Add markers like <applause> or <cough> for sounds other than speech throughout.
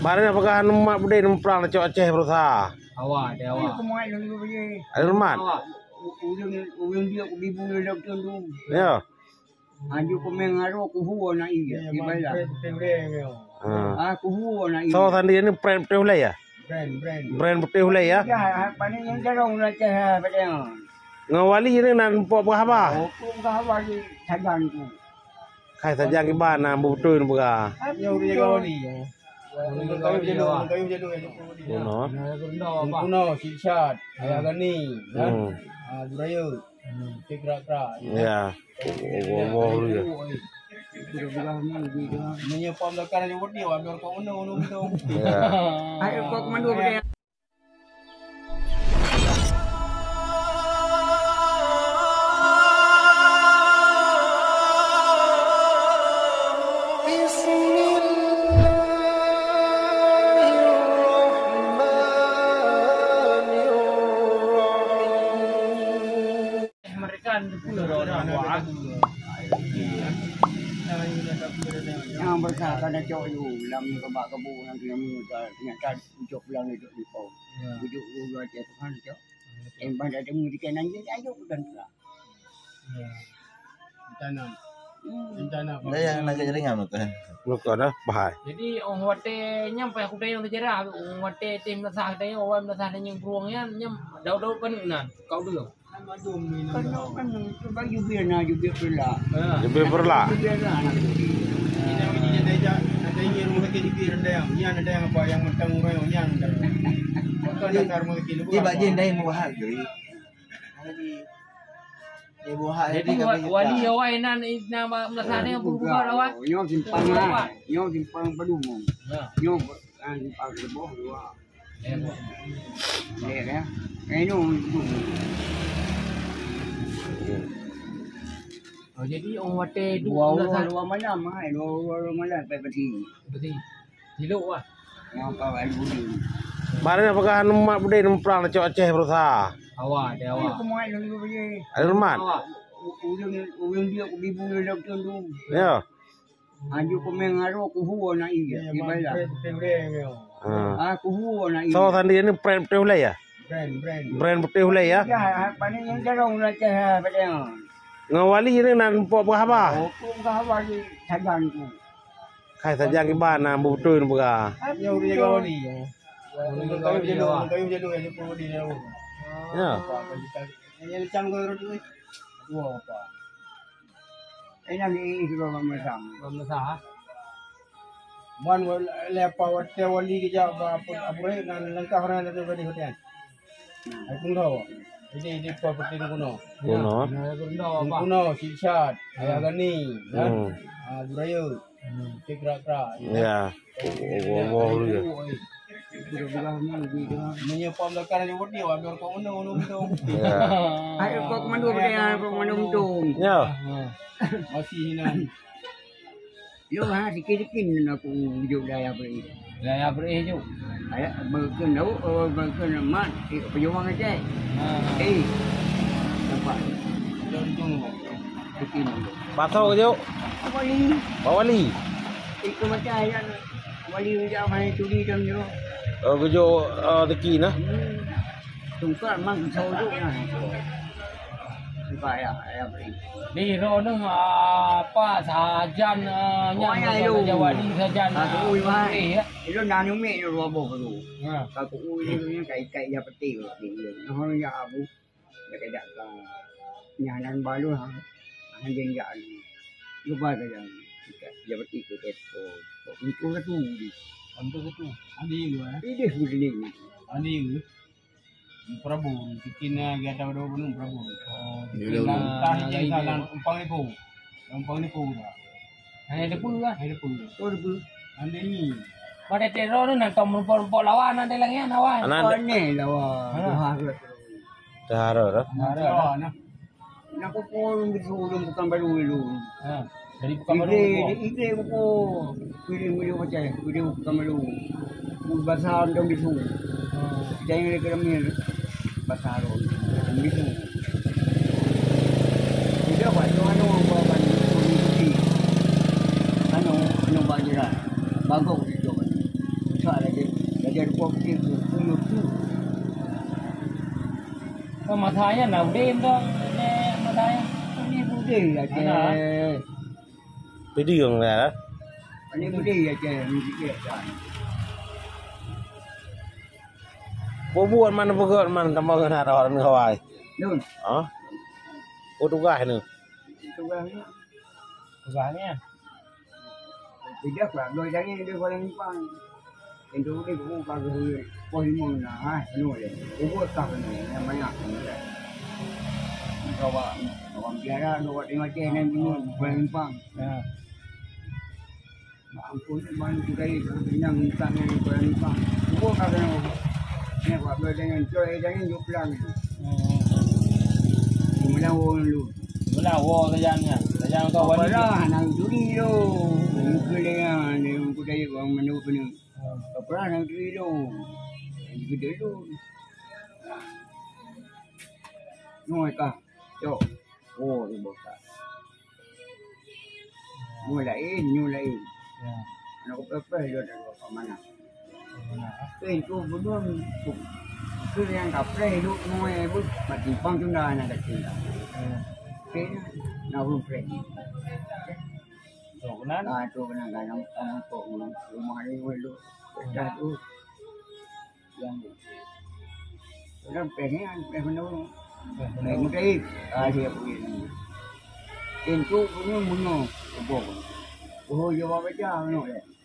Barang apakah mak bude nemprang cok Aceh berusaha? Awak dia awak. Kemai dulu boleh. Ada rumah? Awak. Ujung ujung dia ku bibu dia doktor tu. Ya. Aju ku mengaru ku huo na iya. Di bala. Ha. Ah ku huo na iya. So tadi ni brand putih hulai ya? Brand brand. Brand putih hulai ya? Ya, pani yang jarong na cah pada. Ngawali ni nan pok berapa? Oh, ku ka wali sajan ku. Kai saja ke bana betul ni Yang. Kayu kayu jenuh yang Kuno. Kuno, silsat, ayah gani, ah budaya, tikrak krak. Ya. Oh, ya. Menyepam lekan aja wedi, ambil kau undang undang undang. Ya. Ayo ku kemandu pada. Mereka pula orang awak. Yang berkah kana cok yu lam ke bak kebu nang kena mu ta ternyata ujuk pulang itu di pau. Ujuk ku dua cek kan cok. Yang pada temu di kanan dia ayo dan lah. Tanam, tanam. Ada yang nak jaringan tu. Luka dah bahaya. Jadi orang wate nyam pa aku tayong tejera orang wate tim nasah tayong orang nasah tayong ruang yan nyam daw-daw kan nan kau dulu. Kan kan sebab yu biar na yu biar pula. Lebih berla. Yu biar lah nak. Ini yang ini ada aja, ada yang rumah kita di kiri ada yang, yang ada yang apa yang mentang orang yang yang. Kau ada rumah kita. Dia bak jen dah mau bahal ke. Dia buah Jadi wali awak nan nama nasah tayong berubah awak. Nyo simpang lah. Nyo simpang pedung. Ya. Nyo ah simpang leboh dua. Ya ya. Eh no. Oh, jadi orang wate Dua dua orang dua malam ah. Dua orang malam pe peti. betul. Siluk lah. Yang apa ada budi. Barang apakah mak bude nemprang cok Aceh berusaha? Awak dia awak. dulu boleh. Ada rumah? Awak. Ujung ujung dia ku bibu dia doktor tu. Ya. Aju ku mengaru ku huo na iya. Ha. Ah ku huo na iya. So tadi ni hulai ya? Brand brand. Brand putih hulai ya? Ya, pani yang jarong na cah pada. Ngawali ni nan pok berapa? Oh, ku ka wali sajan ku. Kai saja ke bana betul ni buka. Yang dia kali. Kayu jenuh, kayu jenuh yang jumpa di dalam. Ya. Yang cang kau tu. Dua apa? Eh nak ni sudah memasang. Orang nasah. Man lepa wate wali ke ja apa apa re nan langkah orang ada di hotel. Aku tahu. Ini ini properti kuno. Kuno. Apa? Kuno, silsat, ayah gani, kan? Hmm. Ah, tikrak krak. Ya. Oh, oh, oh, ya. Menyepam lekan aja wedi, ambil kau undang. Ya. Ayo kau kemandu pada kau untung. Ya. Masih hinan. <laughs> Yo ha sikit-sikit nak aku hidup daya beri. Gaya bereh ju. Ayah berken tahu, oh berken mat, eh pejuang aja. Eh, nampak Jangan tunggu. sikit. Patau ke jauh? Apa ni? Pak Wali. Ikut macam ayah wali ujar mana curi dan yo. Oh, ke jauh uh, teki nah. Tungkat mang tu nah. Ayah, ayah beri. Di roneng apa sajan Oh, nyam ayah lu. Jawadi sajan. Aku ui mai. Eh ya. Itu dah nyumik ni roboh tu. Ha. Kalau ui ni kai-kai ya peti tu. Nah, ya abu. Dekat dak ka. Nyanan balu ha. Anjing ya ni. Lupa ke yang. Ya peti ke tepo. Itu ke tu. Untuk itu, andi gua. Ini begini. Andi gua. Prabu, bikinnya kita udah bunung Prabu. Oh, Dia udah Tah yang jalan umpang ni ko. Umpang ni ko dah. Hanya ada pun lah. Ada pun. Oh, tu. Andi ni. Pada teror ni nak rumput-rumput lawan ada lagi yang lawan. Anak Oh, ni lah wah. Tuhan tu. Dahara dah. Ada lah. Nah, Nak pukul betul bukan baru dulu. Ha. Jadi bukan baru. Ide, ide pukul. Pilih pilih macam, pilih bukan baru. Bahasa orang bisu. Jangan ada keramir. Bahasa orang bisu. Tidak apa, itu anu buat anu anu bajiran. Bagus itu. Saya jadi properti tu tu tu Kau masanya nak udah dong. Ini masanya. ni boleh aja Pedi yang lah. ni boleh aja ni dia dah Buat mana buat mana tambah kena ada orang kawai. nun. Ah. Oh tugas ni. tu kan Usahanya. tidak lah doi jangan dia paling pang itu dia pun bagus poin mun lah ha? Nu le buat tak ni yang banyak kawa kawan biara dua tengok cek ni mun paling pang Ya. ampun man juga itu yang tak ni paling pang buat tak ni ni buat doi dengan coy jangan juk pelang Mula orang lu. Mula wo sajannya. Sajan kau wali. Pernah nang juri tu. Muka dia ni muka dia bang mana pun. Tak pernah nang juri tu. Gede tu. Noi ka. Yo. Oh, ni boka. Mu lain, nyu lain. Ya. Anak ko pepe yo dah ko mana. Eh tu belum tu. Tu yang kapre lu noi bu mati pang tunda na dak tinda. Pre na bu pre. Tuh kan. Ah tu benar kan yang kamu kok rumah ni dulu. Dah tu. Yang Orang pengen pengen dulu. Pengen kai. Ah dia pergi. Itu punya muno. Bobo. Oh yo apa aja no le. Idin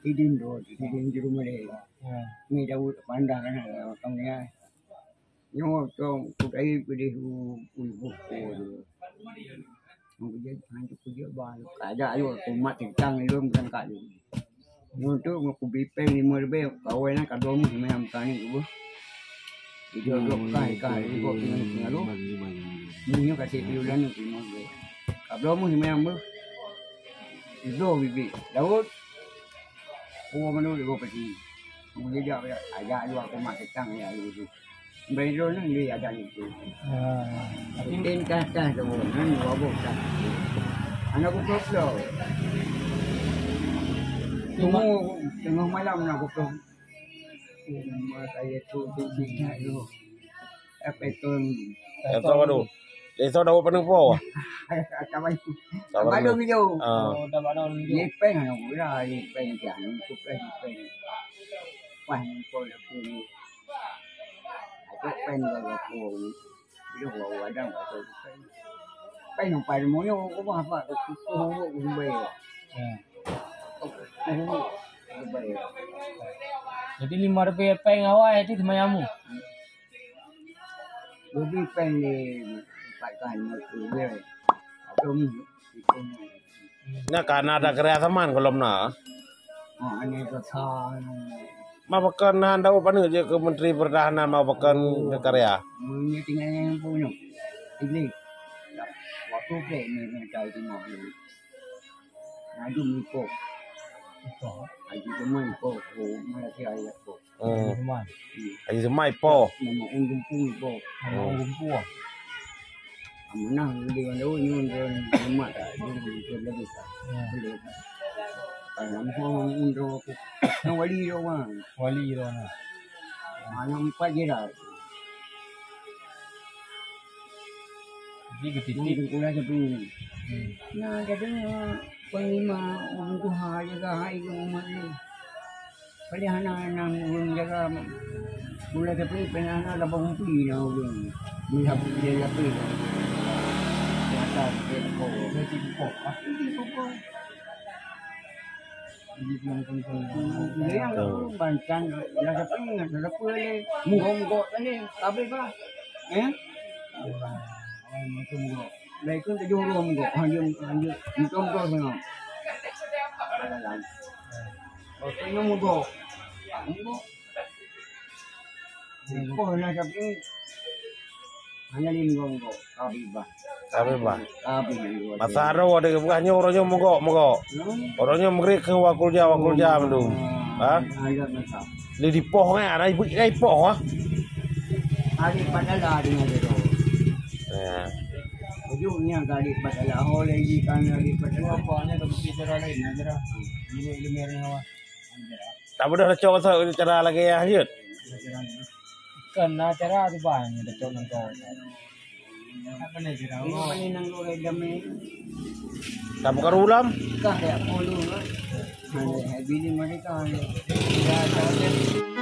do, idin di rumah dia. Ya. Ni dah pandang kan kamu ni. Yo tu kutai pergi hu hu hu tu. Mau kerja, hanya kerja baru. Ada ayo umat tentang itu bukan kat itu. Untuk aku bipeng lima lebih, kawan nak kado mu semua tani tu. Itu dok kai kai itu kok dengan pengaruh. Ni kasih piulan itu mau. Kado mu semua mu. Itu bibi. Daud. Oh mana dia pergi. Mau dia jawab ada dua aku mak tentang ya itu. Baru ni dia ada itu. Ya. Tin kah kah tu, nan dua bukan. Anak aku koplo. Tunggu tengah malam nak koplo. Rumah saya tu tu tu. Apa tu? Itu dah penuh po. Apa itu? Tak Apa apa. tu video? Ah. Oh, dah ada orang Ye pen nak gula, ye pen jangan tu pen pen. Pan ko la ku. Aku pen la ku. Dia bawa wadang atau pen. Pen yang pada mo yo ko ba pa ko ko ko ko ba. Ya. Ko ko ba. Jadi lima rupiah peng awal itu semayamu. Jadi pen ni เนี่าการนาตากระสมานกลมหนาอ๋ออันนี้ก็ชามาประกันนานเดาวปนึกจะคือมนตรีประธานามาประกันนักการะมึงยังทิ้งอะไรงพูดอยู่อีกนี่วัดตู้เพลม่ใจที่หมออยู่นาดูมีโป๊กอายุจะไม่โป๊กโหไม่ใช่อายุโกอายุจะไม่อายุจะไม่โกมันอุ้งกุ้งโกอุ้งกุ้ง di mana ni ni ni mak dah di di lagi tak. Ya. Kalau mau unggung ko. Nang wali yo wa. Wali itu na. Mana empat je dah. Jadi Titik ketitik. ko dah. Hmm. Nah, jadi panglima orang tuha jaga hai ke umat ni. Pada anak-anak belum jaga Mula tapi penana dah berhenti dah ulun. Mula dia tapi. Atas dia ko. Jadi pok. Ah. Dia yang bancan dah tapi dah tapi le. Munggo tadi tapi ba. Eh? Ay, munggo. Lai kun tu juru munggo. Hanya hanya munggo semua. Oke, no munggo. Munggo. Munggo na tapi hanya linggo munggo. Kabi ba. Tapi ba. Kabi munggo. Masaro ada bukannya orangnya mogok mogok. Orangnya mengrik ke wakul ja wakul ja mendung. Ha? Ada masa. Li di poh kan ada ibu kai poh ah. Hari padala dengan dia. Ya. Ujungnya kali padala oleh ikan kali padala. Apa ni tu bicara lain. Najara. Ini ilmu yang awak. Tak boleh dah cakap cara lagi yang hajut. Kena cara tu bang yang betul nang Ini mana nang orang dami. Tak bukan ulam. Kah ya polu. Mana habis ni mereka. Ya, tak ada.